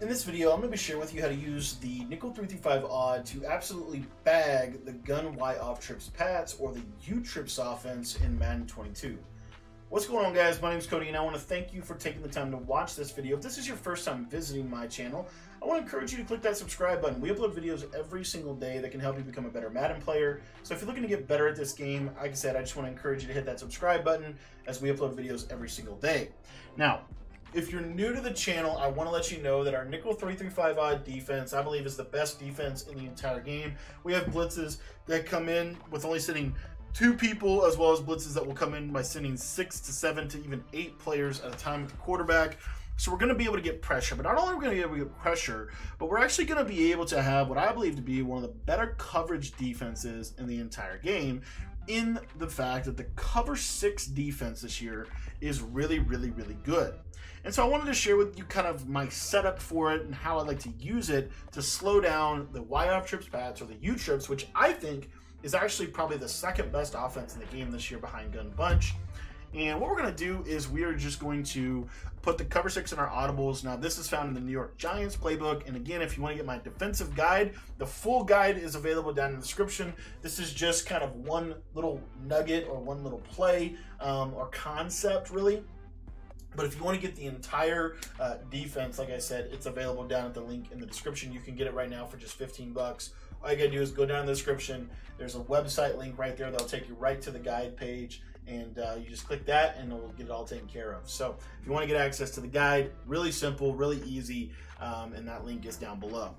In this video, I'm going to be sharing with you how to use the Nickel 335 odd to absolutely bag the gun Y off trips Pats or the U trips offense in Madden 22. What's going on guys, my name is Cody and I want to thank you for taking the time to watch this video. If this is your first time visiting my channel, I want to encourage you to click that subscribe button. We upload videos every single day that can help you become a better Madden player. So if you're looking to get better at this game, like I said, I just want to encourage you to hit that subscribe button as we upload videos every single day. Now, if you're new to the channel, I want to let you know that our nickel 335 odd defense, I believe, is the best defense in the entire game. We have blitzes that come in with only sitting two people, as well as blitzes that will come in by sending six to seven to even eight players at a time at the quarterback. So we're going to be able to get pressure, but not only are we going to be able to get pressure, but we're actually going to be able to have what I believe to be one of the better coverage defenses in the entire game, in the fact that the cover six defense this year is really, really, really good. And so I wanted to share with you kind of my setup for it and how I like to use it to slow down the Y off trips Pats or the U trips, which I think is actually probably the second best offense in the game this year behind Gun Bunch. And what we're going to do is we are just going to put the cover six in our audibles. Now, this is found in the New York Giants playbook. And again, if you want to get my defensive guide, the full guide is available down in the description. This is just kind of one little nugget or one little play um, or concept, really. But if you want to get the entire uh, defense, like I said, it's available down at the link in the description. You can get it right now for just 15 bucks. All you gotta do is go down in the description. There's a website link right there that'll take you right to the guide page and uh, you just click that and it'll get it all taken care of. So if you want to get access to the guide, really simple, really easy, um, and that link is down below.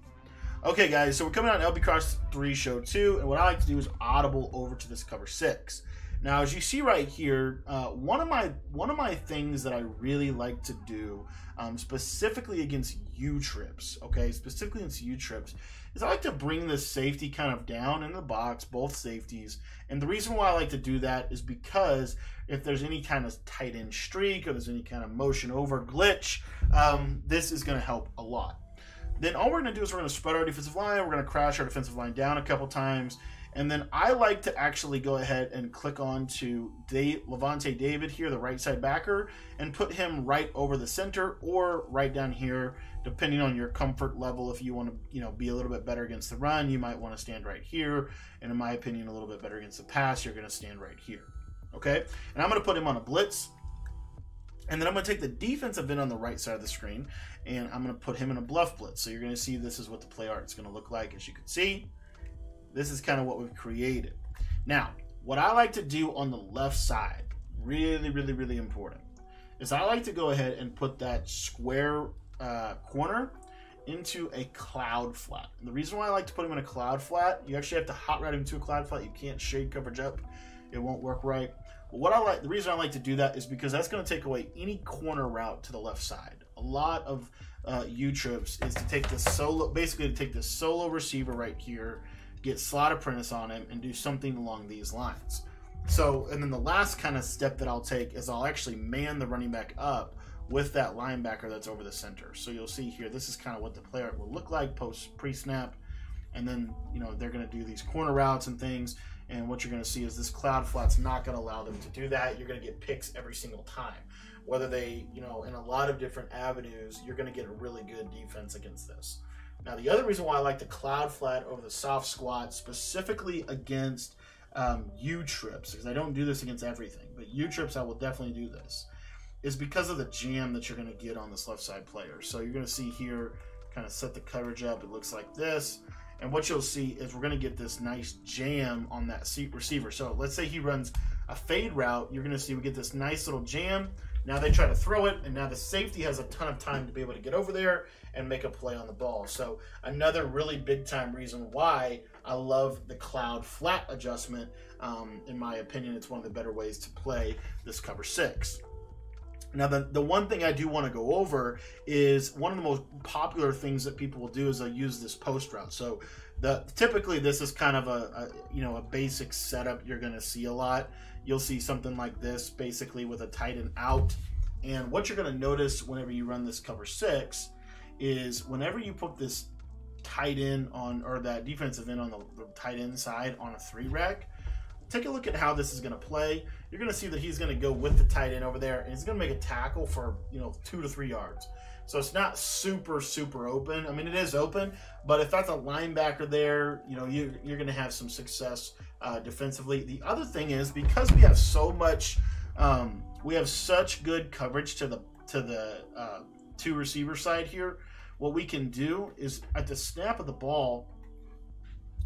Okay, guys, so we're coming on LB Cross 3 Show 2, and what I like to do is audible over to this cover 6. Now, as you see right here, uh, one of my one of my things that I really like to do, um, specifically against U trips, okay, specifically against U trips, is I like to bring the safety kind of down in the box, both safeties. And the reason why I like to do that is because if there's any kind of tight end streak or there's any kind of motion over glitch, um, this is going to help a lot. Then all we're going to do is we're going to spread our defensive line. We're going to crash our defensive line down a couple times. And then I like to actually go ahead and click on to Dave, Lavonte David here, the right side backer, and put him right over the center or right down here, depending on your comfort level. If you want to, you know, be a little bit better against the run, you might want to stand right here. And in my opinion, a little bit better against the pass, you're going to stand right here. Okay? And I'm going to put him on a blitz. And then I'm going to take the defensive end on the right side of the screen, and I'm going to put him in a bluff blitz. So you're going to see this is what the play art is going to look like, as you can see. This is kind of what we've created. Now, what I like to do on the left side, really, really, really important, is I like to go ahead and put that square uh, corner into a cloud flat. And the reason why I like to put them in a cloud flat, you actually have to hot route into a cloud flat. You can't shade coverage up. It won't work right. But what I like, the reason I like to do that is because that's going to take away any corner route to the left side. A lot of uh, U trips is to take the solo, basically to take the solo receiver right here get slot apprentice on him, and do something along these lines. So, and then the last kind of step that I'll take is I'll actually man the running back up with that linebacker that's over the center. So you'll see here, this is kind of what the player will look like post pre-snap. And then, you know, they're going to do these corner routes and things. And what you're going to see is this cloud flat's not going to allow them to do that. You're going to get picks every single time. Whether they, you know, in a lot of different avenues, you're going to get a really good defense against this. Now, the other reason why I like the cloud flat over the soft squat, specifically against um, U trips, because I don't do this against everything, but U trips I will definitely do this, is because of the jam that you're going to get on this left side player. So you're going to see here, kind of set the coverage up. It looks like this. And what you'll see is we're going to get this nice jam on that seat receiver. So let's say he runs a fade route. You're going to see we get this nice little jam. Now they try to throw it, and now the safety has a ton of time to be able to get over there and make a play on the ball. So another really big time reason why I love the cloud flat adjustment. Um, in my opinion, it's one of the better ways to play this cover six. Now, the, the one thing I do want to go over is one of the most popular things that people will do is they'll use this post route. So, the typically this is kind of a, a you know a basic setup you're going to see a lot. You'll see something like this, basically with a tight end out. And what you're going to notice whenever you run this cover six is whenever you put this tight end on or that defensive end on the, the tight end side on a three rec, take a look at how this is going to play. You're going to see that he's going to go with the tight end over there, and he's going to make a tackle for you know two to three yards. So it's not super, super open. I mean, it is open, but if that's a linebacker there, you know, you, you're going to have some success uh, defensively. The other thing is because we have so much, um, we have such good coverage to the to the uh, two receiver side here. What we can do is at the snap of the ball,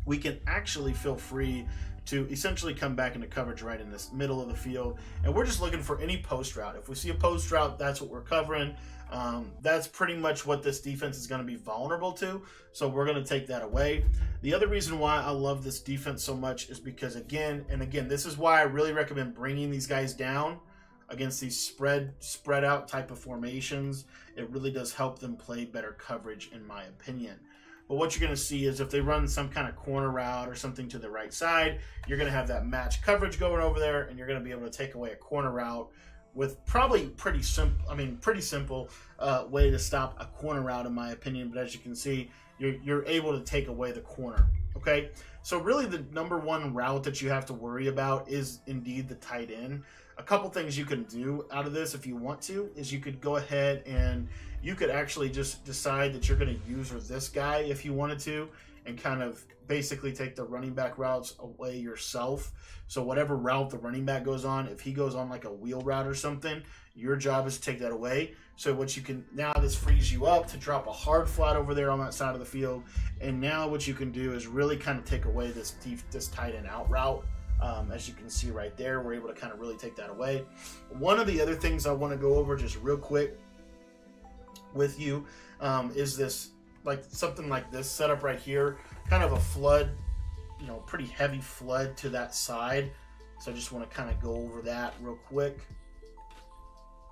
we can actually feel free to essentially come back into coverage right in this middle of the field. And we're just looking for any post route. If we see a post route, that's what we're covering. Um, that's pretty much what this defense is going to be vulnerable to. So we're going to take that away. The other reason why I love this defense so much is because, again, and again, this is why I really recommend bringing these guys down against these spread spread out type of formations. It really does help them play better coverage, in my opinion. But what you're going to see is if they run some kind of corner route or something to the right side, you're going to have that match coverage going over there, and you're going to be able to take away a corner route with probably pretty simple. I mean, pretty simple uh, way to stop a corner route, in my opinion. But as you can see, you're you're able to take away the corner. Okay, so really the number one route that you have to worry about is indeed the tight end. A couple things you can do out of this if you want to is you could go ahead and you could actually just decide that you're going to use this guy if you wanted to and kind of basically take the running back routes away yourself. So whatever route the running back goes on, if he goes on like a wheel route or something, your job is to take that away. So what you can now this frees you up to drop a hard flat over there on that side of the field, and now what you can do is really kind of take away this this tight end out route. Um, as you can see right there, we're able to kind of really take that away. One of the other things I want to go over just real quick with you um, is this like something like this setup right here, kind of a flood, you know, pretty heavy flood to that side. So I just want to kind of go over that real quick.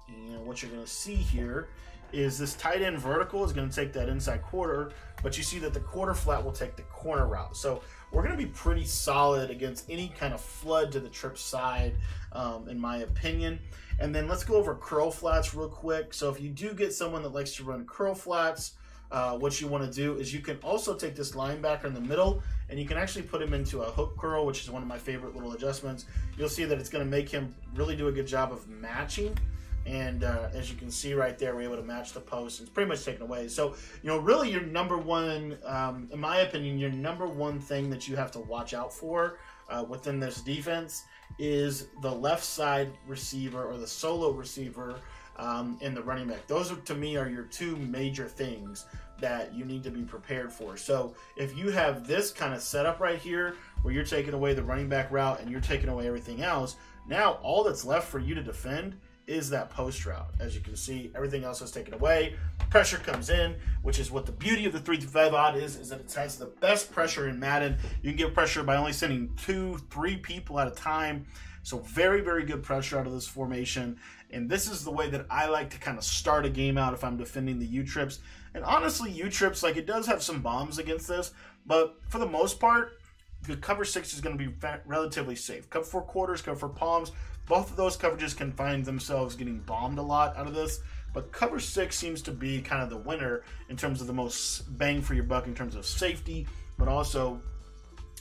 And what you're going to see here is this tight end vertical is going to take that inside quarter, but you see that the quarter flat will take the corner route. So we're going to be pretty solid against any kind of flood to the trip side, um, in my opinion. And then let's go over curl flats real quick. So if you do get someone that likes to run curl flats, uh, what you want to do is you can also take this linebacker in the middle and you can actually put him into a hook curl, which is one of my favorite little adjustments. You'll see that it's going to make him really do a good job of matching and uh, as you can see right there, we're able to match the post. It's pretty much taken away. So, you know, really your number one, um, in my opinion, your number one thing that you have to watch out for uh, within this defense is the left side receiver or the solo receiver um, and the running back. Those, are, to me, are your two major things that you need to be prepared for. So if you have this kind of setup right here, where you're taking away the running back route and you're taking away everything else, now all that's left for you to defend is that post route. As you can see, everything else is taken away. Pressure comes in, which is what the beauty of the 3-5 odd is, is that it has the best pressure in Madden. You can get pressure by only sending two, three people at a time. So very, very good pressure out of this formation. And this is the way that I like to kind of start a game out if I'm defending the U-trips. And honestly, U-trips, like it does have some bombs against this, but for the most part, the cover six is going to be relatively safe. Cover four quarters, cover four palms, both of those coverages can find themselves getting bombed a lot out of this, but cover six seems to be kind of the winner in terms of the most bang for your buck in terms of safety, but also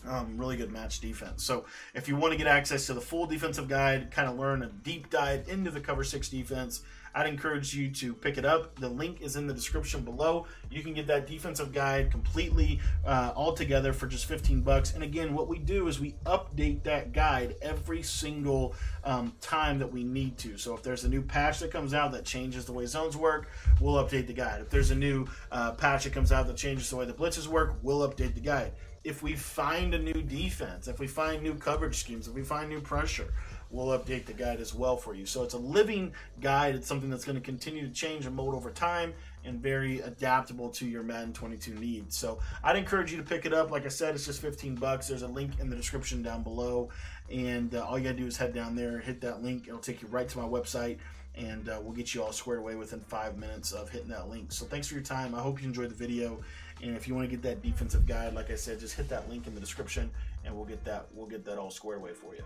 um, really good match defense. So if you want to get access to the full defensive guide, kind of learn a deep dive into the cover six defense, I'd encourage you to pick it up. The link is in the description below. You can get that defensive guide completely uh, all together for just 15 bucks. And again, what we do is we update that guide every single um, time that we need to. So if there's a new patch that comes out that changes the way zones work, we'll update the guide. If there's a new uh, patch that comes out that changes the way the blitzes work, we'll update the guide if we find a new defense, if we find new coverage schemes, if we find new pressure, we'll update the guide as well for you. So it's a living guide. It's something that's going to continue to change and mold over time and very adaptable to your Madden 22 needs. So I'd encourage you to pick it up. Like I said, it's just 15 bucks. There's a link in the description down below. And uh, all you got to do is head down there, hit that link. It'll take you right to my website and uh, we'll get you all squared away within five minutes of hitting that link. So thanks for your time. I hope you enjoyed the video. And if you want to get that defensive guide, like I said, just hit that link in the description and we'll get that we'll get that all squared away for you.